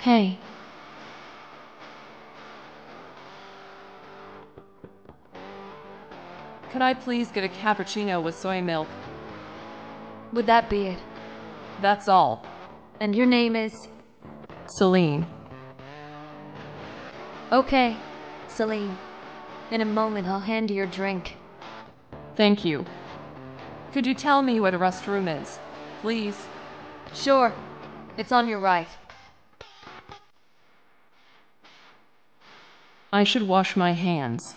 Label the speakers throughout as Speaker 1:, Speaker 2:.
Speaker 1: Hey.
Speaker 2: Could I please get a cappuccino with soy milk?
Speaker 1: Would that be it?
Speaker 2: That's all.
Speaker 1: And your name is?
Speaker 2: Selene.
Speaker 1: Okay, Selene. In a moment, I'll hand you your drink.
Speaker 2: Thank you. Could you tell me what a restroom is? Please.
Speaker 1: Sure. It's on your right.
Speaker 2: I should wash my hands.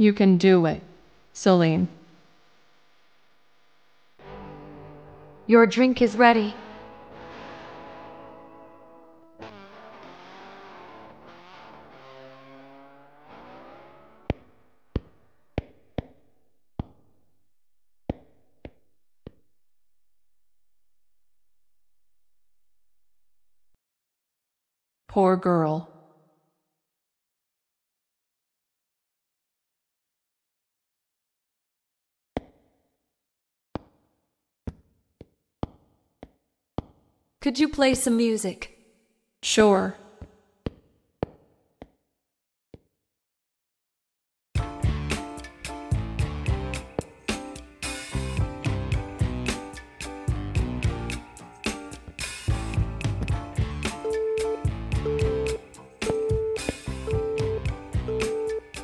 Speaker 2: You can do it, Selene.
Speaker 1: Your drink is ready.
Speaker 2: Poor girl.
Speaker 1: Could you play some music?
Speaker 2: Sure.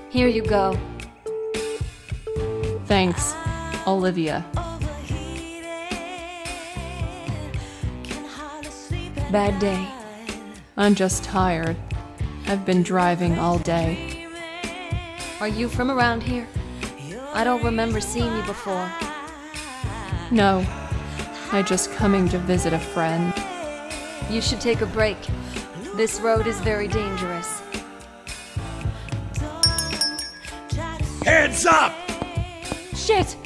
Speaker 1: Here you go.
Speaker 2: Thanks, Olivia.
Speaker 1: Bad day.
Speaker 2: I'm just tired. I've been driving all day.
Speaker 1: Are you from around here? I don't remember seeing you before.
Speaker 2: No, I just coming to visit a friend.
Speaker 1: You should take a break. This road is very dangerous.
Speaker 3: Hands up!
Speaker 1: Shit!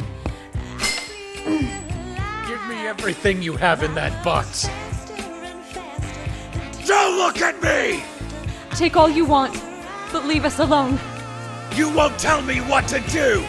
Speaker 3: Give me everything you have in that box. Don't look at me!
Speaker 2: Take all you want, but leave us alone.
Speaker 3: You won't tell me what to do!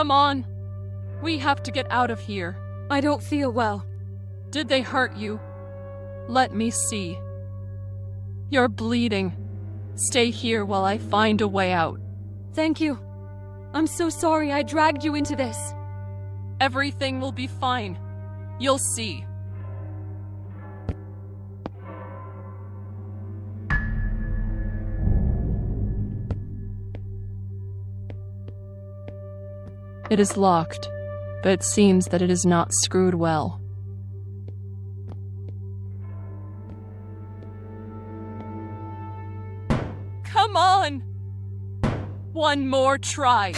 Speaker 2: Come on. We have to get out of here.
Speaker 1: I don't feel well.
Speaker 2: Did they hurt you? Let me see. You're bleeding. Stay here while I find a way out.
Speaker 1: Thank you. I'm so sorry I dragged you into this.
Speaker 2: Everything will be fine. You'll see. It is locked, but it seems that it is not screwed well. Come on! One more try.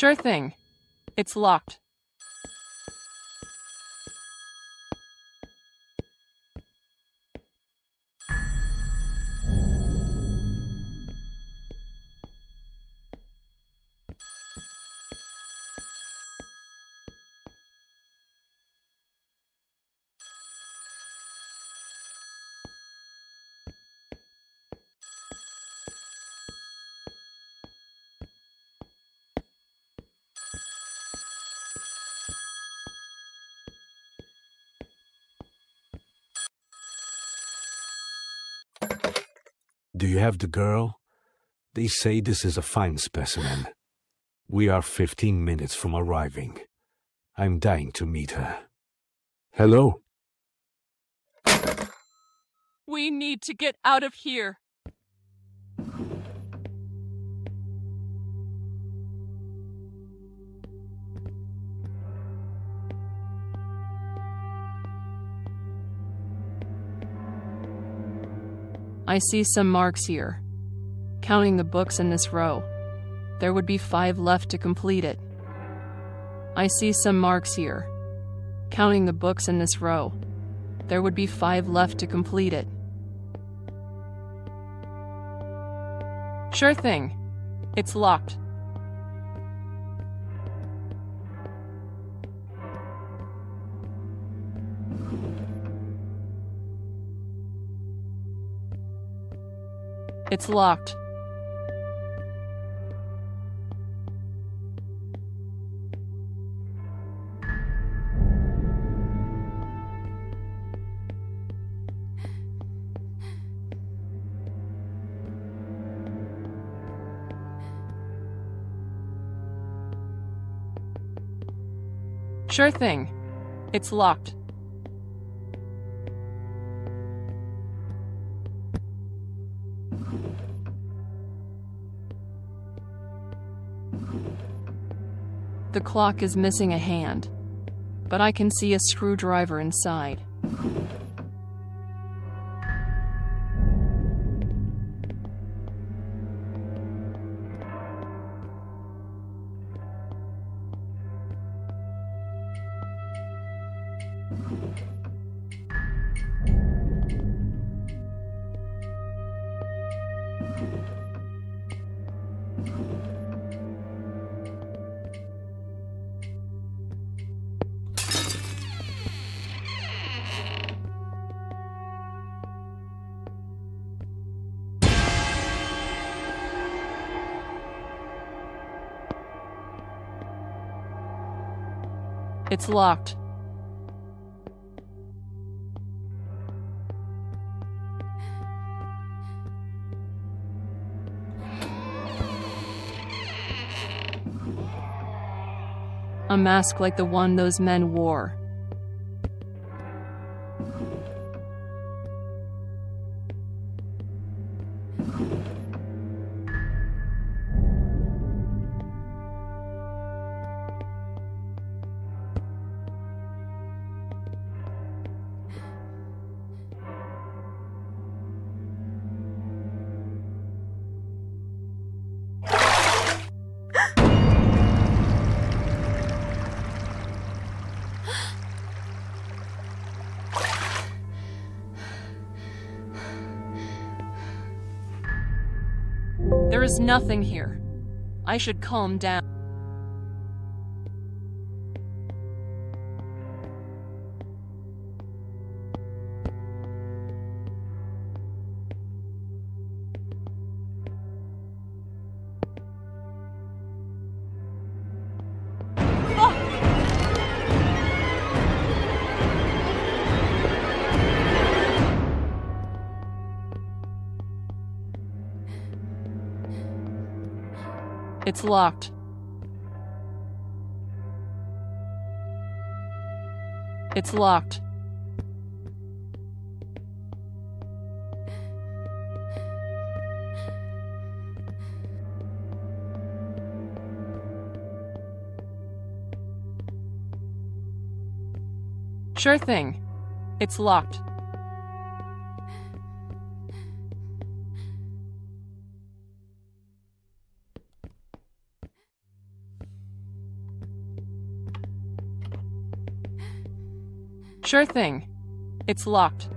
Speaker 2: Sure thing. It's locked.
Speaker 4: Do you have the girl? They say this is a fine specimen. We are 15 minutes from arriving. I'm dying to meet her. Hello?
Speaker 2: We need to get out of here. I see some marks here. Counting the books in this row, there would be five left to complete it. I see some marks here. Counting the books in this row, there would be five left to complete it. Sure thing. It's locked. It's locked. Sure thing. It's locked. The clock is missing a hand, but I can see a screwdriver inside. It's locked. A mask like the one those men wore. There is nothing here. I should calm down. It's locked. It's locked. Sure thing. It's locked. Sure thing. It's locked.